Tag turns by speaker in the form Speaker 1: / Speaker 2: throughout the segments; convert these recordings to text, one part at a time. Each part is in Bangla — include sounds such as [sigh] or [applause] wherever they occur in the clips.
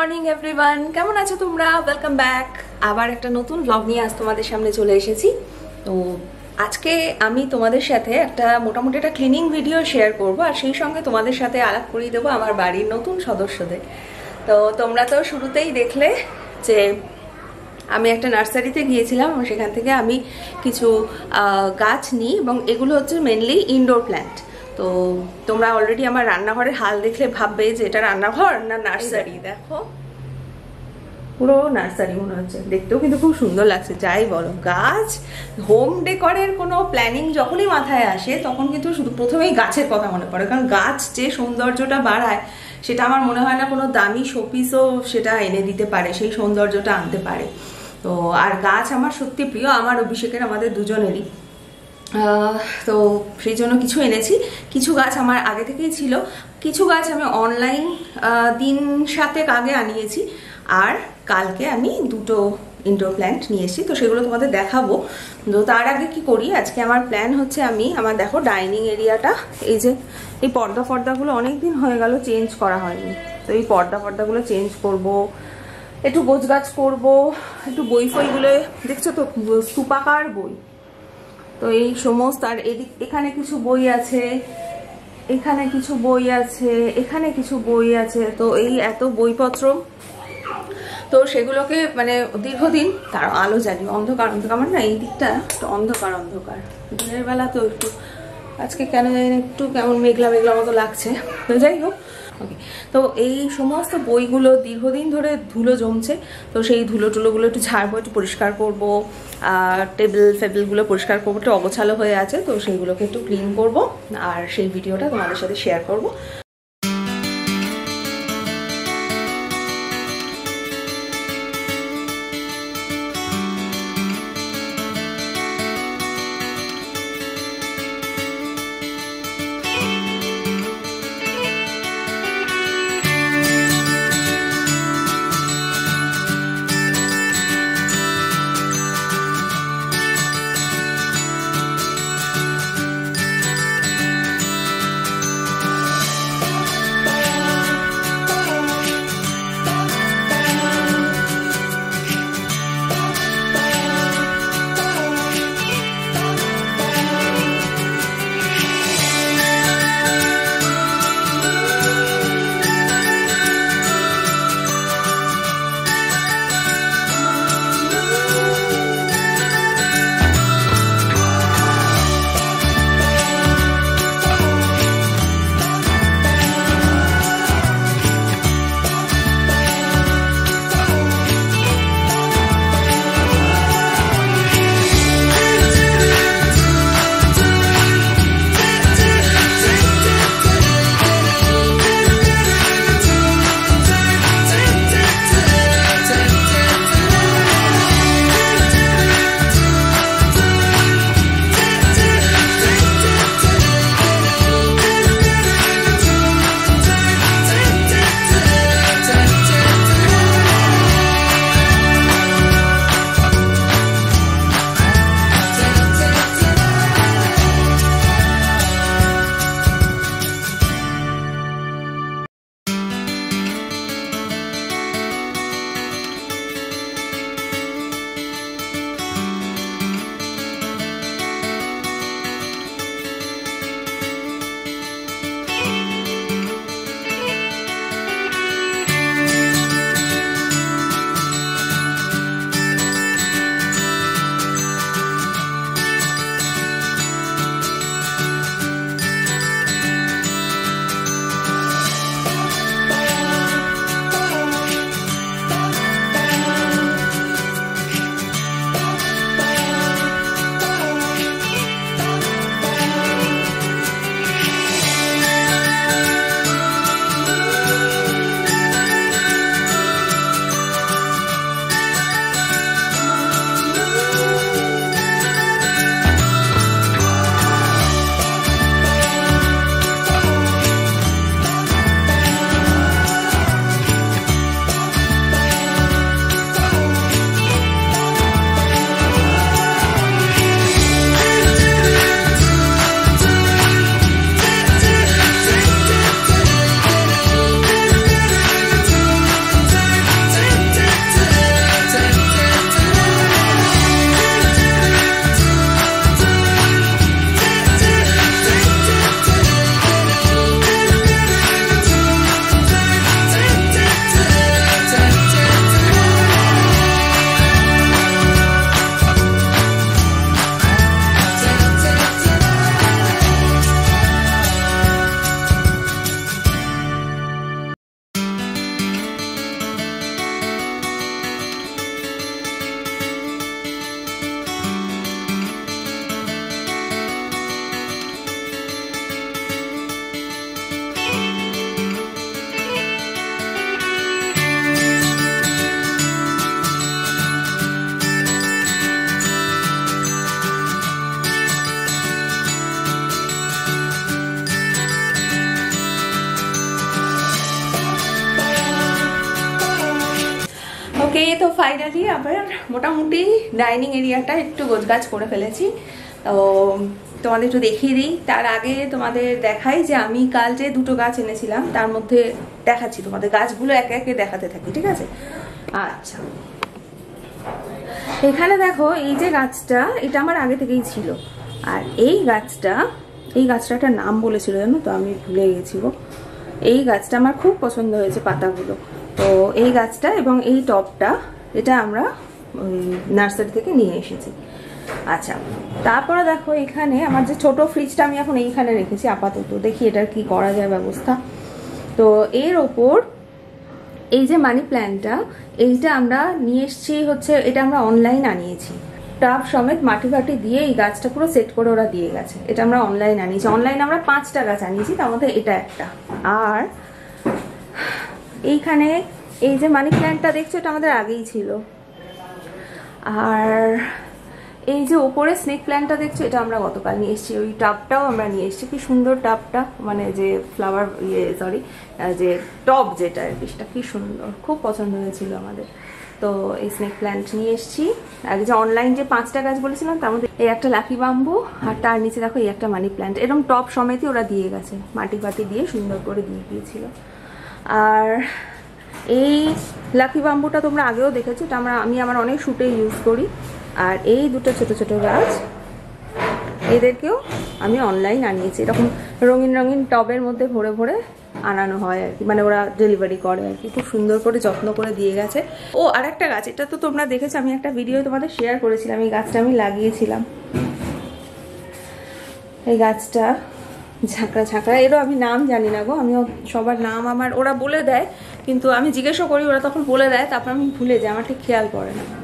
Speaker 1: Morning, everyone. কেমন আছো তোমরা? ওয়েলকাম ব্যাক আবার একটা নতুন ব্লগ নিয়ে আজ তোমাদের সামনে চলে এসেছি। তো আজকে আমি তোমাদের সাথে একটা মোটামুটি একটা ক্লিনিং ভিডিও শেয়ার করব, আর সেই সঙ্গে তোমাদের সাথে আলাপ করিয়ে দেবো আমার বাড়ির নতুন সদস্যদের। তো তোমরা তো শুরুতেই দেখলে যে আমি একটা নার্সারিতে গিয়েছিলাম, সেখান থেকে আমি কিছু গাছ নিই, এবং এগুলো হচ্ছে মেনলি ইনডোর প্ল্যান্ট তো তোমরা অলরেডি আমার রান্নাঘরের হাল দেখলে ভাববে যে এটা রান্নাঘর না নার্সারি? দেখো পুরো নার্সারি মনে হচ্ছে। দেখতেও কিন্তু খুব সুন্দর লাগছে। যাই বলো গাছ হোম ডেকরের কোনো প্ল্যানিং যখনই মাথায় আসে তখন কিন্তু শুধু প্রথমেই গাছের কথা মনে পড়ে। কারণ গাছ যে সৌন্দর্যটা বাড়ায় সেটা আমার মনে হয় না কোনো দামি শোপিসও সেটা এনে দিতে পারে সেই সৌন্দর্যটা আনতে পারে। তো আর গাছ আমার সত্যি প্রিয় আমার অভিষেকের আমাদের দুজনেরই। তো সেই জন্য কিছু এনেছি। কিছু গাছ আমার আগে থেকেই ছিল। কিছু গাছ আমি অনলাইন দিন সাতেক আগে আনিয়েছি। আর কালকে আমি দুটো ইনডোর প্ল্যান্ট নিয়ে এসেছি। তো সেগুলো তোমাদের দেখাবো। তো তার আগে কি করি? আজকে আমার প্ল্যান হচ্ছে আমি, আমার দেখো ডাইনিং এরিয়াটা এই যে, এই পর্দা ফর্দাগুলো অনেক দিন হয়ে গেল চেঞ্জ করা হয়নি। তো এই পর্দা ফর্দাগুলো চেঞ্জ করব, একটু গোছগাছ করব, একটু বই ফইগুলো দেখছ তো স্তূপাকার বই। তো এই সমস্ত, আর এদিক, এখানে কিছু বই আছে, এখানে কিছু বই আছে, এখানে কিছু বই আছে, তো এই এত বইপত্র। তো সেগুলোকে মানে দীর্ঘদিন, তার আলো জানি অন্ধকার অন্ধকার আমার না, এই দিকটা একটু অন্ধকার অন্ধকার। দিনের বেলা তো একটু, আজকে কেন জানি একটু কেমন মেঘলা মেঘলা মতো লাগছে। তো যাই হোক ওকে। তো এই সমস্ত বইগুলো দীর্ঘদিন ধরে ধুলো জমছে, তো সেই ধুলো টুলোগুলো একটু ঝাড়বো, একটু পরিষ্কার করব টেবিল ফেবিলগুলো পরিষ্কার করব, একটু অগোছালো হয়ে আছে, তো সেইগুলোকে একটু ক্লিন করব, আর সেই ভিডিওটা তোমাদের সাথে শেয়ার করব। খেয়ে তো ফাইনালি আবার মোটামুটি ডাইনিং এরিয়াটা একটু গোছগাছ করে ফেলেছি। তো তোমাদের একটু দেখিয়ে দিই। তার আগে তোমাদের দেখাই যে আমি কাল যে দুটো গাছ এনেছিলাম, তার মধ্যে দেখাচ্ছি তোমাদের। গাছগুলো একে একে দেখাতে থাকি, ঠিক আছে? আচ্ছা। এখানে দেখো, এই যে গাছটা, এটা আমার আগে থেকেই ছিল। আর এই গাছটা এই গাছটা একটা নাম বলেছিল জানো তো? আমি ভুলে গেছি গো। এই গাছটা আমার খুব পছন্দ হয়েছে পাতাগুলো। তো এই গাছটা এবং এই টপটা, এটা আমরা নার্সারি থেকে নিয়ে এসেছি। আচ্ছা তারপরে দেখো এখানে আমার যে ছোট ফ্রিজটা আমি এখন এইখানে রেখেছি আপাতত। দেখি এটার কি করা যায় ব্যবস্থা। তো এর ওপর এই যে মানি প্ল্যান্টটা এইটা আমরা নিয়ে এসছি হচ্ছে, এটা আমরা অনলাইন আনিয়েছি। টাব সমেত মাটি ফাটি দিয়ে এই গাছটা পুরো সেট করে ওরা দিয়ে গেছে। এটা আমরা অনলাইন আনিয়েছি। অনলাইন আমরা পাঁচটা গাছ আনিয়েছি, তার মধ্যে এটা একটা। আর এইখানে এই যে মানি প্ল্যান্টটা দেখছ, এটা আমাদের আগেই ছিল। আর এই যে ওপরে স্নেক প্ল্যান্টটা দেখছ, এটা আমরা গতকাল নিয়ে এসেছি। ওই টাবটাও আমরা নিয়ে এসেছি। কি সুন্দর টাবটা মানে যে ফ্লাওয়ার ইয়ে সরি যে টব যেটা আর কি কি সুন্দর। খুব পছন্দ হয়েছিল আমাদের। তো এই স্নেক প্ল্যান্ট নিয়ে এসেছি। আর যে অনলাইন যে পাঁচটা গাছ বলেছিলাম, তার মধ্যে এই একটা লাকি বাম্বু আর তার নিচে দেখো এই একটা মানি প্ল্যান্ট এরকম টপ সমেতই ওরা দিয়ে গেছে। মাটি ফাটি দিয়ে সুন্দর করে দিয়ে গিয়েছিল। আর এই লাকি বাম্বুটা তোমরা আগেও দেখেছ, এটা আমরা আমি আমার অনেক শ্যুটে ইউজ করি। আর এই দুটো ছোট ছোট গাছ, এদেরকেও আমি অনলাইন আনিয়েছি। এরকম রঙিন রঙিন টবের মধ্যে ভরে ভরে আনানো হয় আর কি। মানে ওরা ডেলিভারি করে আর কি। খুব সুন্দর করে যত্ন করে দিয়ে গেছে। ও আর একটা গাছ, এটা তো তোমরা দেখেছ, আমি একটা ভিডিও তোমাদের শেয়ার করেছিলাম। এই গাছটা আমি লাগিয়েছিলাম। এই গাছটা ঝাঁকড়া ঝাঁকড়া, এরও আমি নাম জানি না গো, আমিও সবার নাম আমার, ওরা বলে দেয়, কিন্তু আমি জিজ্ঞাসা করি, ওরা তখন বলে দেয়, তারপর আমি ভুলে যাই, আমার ঠিক খেয়াল পড়ে না।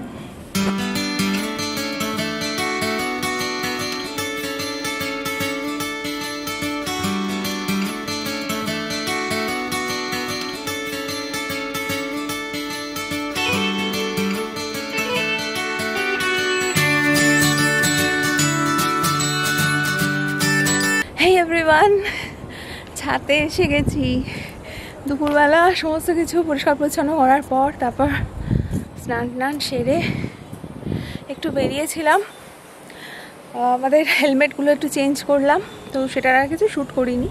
Speaker 1: এভরিওয়ান ছাতে এসে গেছি। দুপুরবেলা সমস্ত কিছু পরিষ্কার পরিচ্ছন্ন করার পর তারপর স্নান টান সেরে একটু বেরিয়েছিলাম। আমাদের হেলমেটগুলো একটু চেঞ্জ করলাম, তো সেটার আর কিছু শ্যুট করিনি।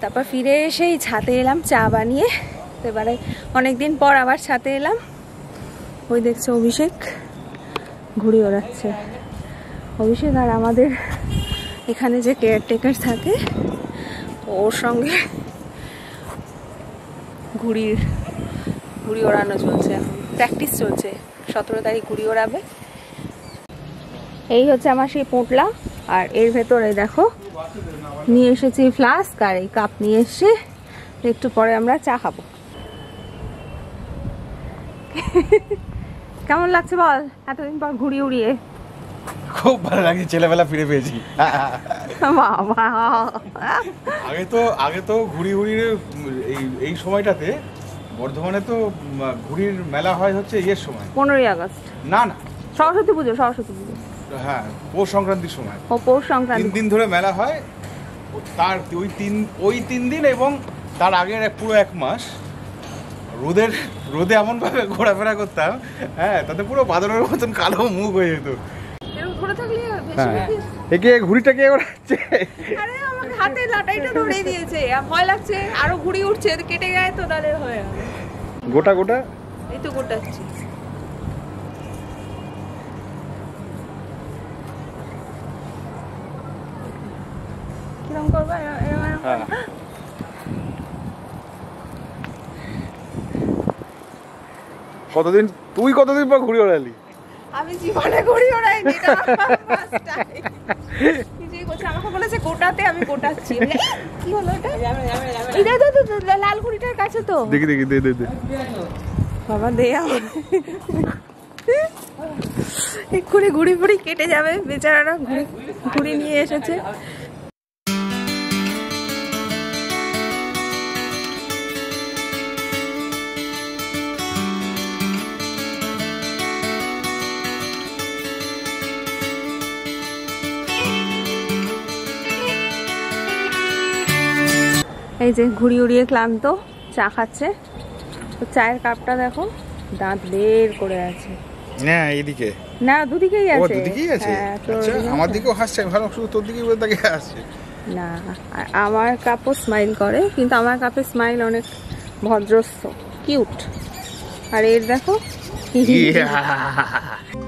Speaker 1: তারপর ফিরে এসে এই ছাতে এলাম, চা বানিয়ে। এবারে অনেক দিন পর আবার ছাতে এলাম। ওই দেখছে অভিষেক, ঘুড়ি ওড়াচ্ছে। অভিষেক আর আমাদের এখানে যে কেয়ারটেকার থাকে, ওর সঙ্গে ঘুড়ির ঘুড়ি ওড়ানো চলছে প্র্যাকটিস চলছে। সতেরো তারিখ ঘুড়ি ওড়াবে। এই হচ্ছে আমার সেই পোটলা। আর এর ভেতরে দেখো, নিয়ে এসেছি ফ্লাস্ক আর এই কাপ নিয়ে এসে একটু পরে আমরা চা খাব। [laughs] কেমন লাগছে বল? এতদিন পর ঘুড়ি উড়িয়ে
Speaker 2: খুব ভালো লাগছে ছেলেবেলা ফিরে পেয়েছি।
Speaker 1: বাবা।
Speaker 2: আগে তো আগে তো ঘুড়ি ঘুড়ির এই এই সময়টাতে বর্ধমানে তো ঘুড়ির মেলা হয় হচ্ছে ইয়ের সময়।
Speaker 1: পনেরোই আগস্ট।
Speaker 2: না না।
Speaker 1: সরস্বতী পুজো সরস্বতী পুজো।
Speaker 2: হ্যাঁ পৌষ সংক্রান্তির সময়।
Speaker 1: ও পৌষ
Speaker 2: তিন
Speaker 1: সংক্রান্তি
Speaker 2: দিন ধরে মেলা হয়। তার ওই তিন ওই তিন দিন এবং তার আগের পুরো এক মাস রোদের রোদে এমনভাবে ঘোরাফেরা করতাম হ্যাঁ তাতে পুরো বাদরের মতন কালো মুখ হয়ে যেত
Speaker 1: এরকম ঘুরে থাকলে বেশি
Speaker 2: হ্যাঁ। একে ঘুড়িটাকে ওড়াচ্ছে
Speaker 1: আরে আমার হাতে লাটাইটা ধরে দিয়েছে। ভয় লাগছে আরও ঘুড়ি উঠছে কেটে গায়ে তো তাহলে হয়ে
Speaker 2: গোটা গোটা?
Speaker 1: এই তো গোটাচ্ছি। কিরম করব?
Speaker 2: হ্যাঁ। কতদিন তুই কতদিন পর ঘুড়ি ওড়ালি?
Speaker 1: আমি জীবনে এটা নিজেই আমাকে বলেছে গোটাতে আমি গোটাচ্ছি। আমি বলি, "এই, কি হলো ওটা এই দে, দে, দে, দে, দে, লাল ঘুড়িটার কাছে তো।
Speaker 2: দেখি দেখি দে দে দে।
Speaker 1: বাবা দে আমার এক্ষুনি ঘুড়ি ফুড়ি কেটে যাবে। বেচারারা ঘুড়ি ঘুড়ি নিয়ে এসেছে। এই যে ঘুড়ি উড়িয়ে ক্লান্ত চা খাচ্ছে। তো চায়ের কাপটা দেখো দাঁত বের করে আছে।
Speaker 2: হ্যাঁ এইদিকে।
Speaker 1: না দুদিকেই
Speaker 2: ও
Speaker 1: আছে।
Speaker 2: দুদিকেই আছে?
Speaker 1: হ্যাঁ,
Speaker 2: আচ্ছা আমার? দিকেও হাসছে ভালো শুধু তোর দিকেই বোধ তাকে হাসছে।
Speaker 1: না আমার কাপও স্মাইল করে কিন্তু আমার কাপের স্মাইল অনেক ভদ্রস্থ কিউট আর এর দেখো [laughs]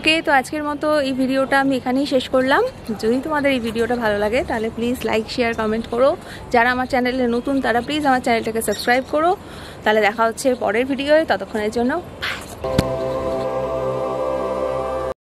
Speaker 1: ওকে, তো আজকের মতো এই ভিডিওটা আমি এখানেই শেষ করলাম। যদি তোমাদের এই ভিডিওটা ভালো লাগে, তাহলে প্লিজ লাইক শেয়ার কমেন্ট করো। যারা আমার চ্যানেলে নতুন, তারা প্লিজ আমার চ্যানেলটাকে সাবস্ক্রাইব করো। তাহলে দেখা হচ্ছে পরের ভিডিওয়ে। ততক্ষণের জন্য.